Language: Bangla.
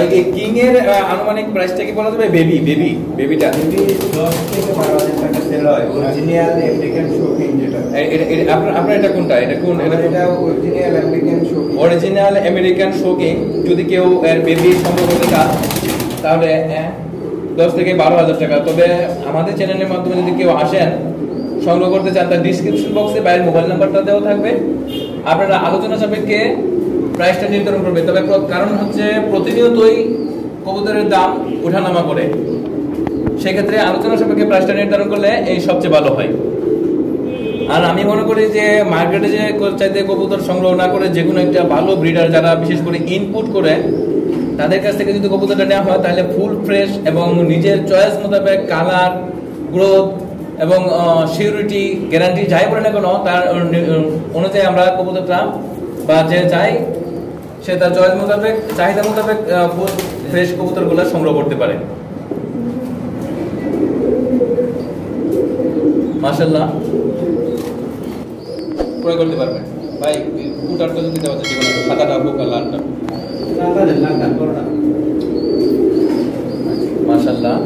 ভাই এই কিং এর আনুমানিক প্রাইসটা কি বলা যাবে বেবি বেবি বেবিটা। যদি দশ থেকে বারো হাজার টাকা সেল হয়। অরিজিনাল আমেরিকান শোকিং যেটা। আপনার আপনার এটা কোনটা? এটা কোন এটা এটা original American shocking original American shocking যদি কেউ এর বেবি সংগ্রহ করতে চান তাহলে দশ থেকে বারো হাজার টাকা। তবে আমাদের চ্যানেলের মাধ্যমে যদি কেউ আসেন সংগ্রহ করতে চান তার ডিসক্রিপশন বক্সে বাইরের মোবাইল নাম্বারটা দেওয়া থাকবে। আপনারা আলোচনা সাপেক্ষে প্রাইসটা নির্ধারণ করবে। তবে কারণ হচ্ছে প্রতিনিয়তই কবুতরের দাম ওঠানামা করে। সেক্ষেত্রে আলোচনা সাপেক্ষে প্রাইসটা নির্ধারণ করলে এই সবচেয়ে ভালো হয়। আর আমি মনে করি যে মার্কেটে যে চাইতে কবুতর সংগ্রহ না করে যে কোনো একটা ভালো ব্রিডার যারা বিশেষ করে ইনপুট করে, তাদের কাছ থেকে যদি কবুতরটা নেওয়া হয়, তাহলে ফুল ফ্রেশ এবং নিজের চয়েস মোতাবেক কালার গ্রোথ এবং সিউরিটি গ্যারান্টি যাই বলে না কেন, তার অনুযায়ী আমরা কবুতরটা বা যে চাই সে তার চয়েস মোতাবেক চাহিদা মোতাবেক ফ্রেশ কবুতরগুলো সংগ্রহ করতে পারে। মাশাল্লাহ ক্রয় করতে পারবেন ভাই কুটারটা যদি দেওয়া যায় সাদাটা হোক আর লালটা মাশাল্লাহ